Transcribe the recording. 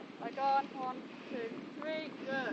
it. I go on one, two, three, go.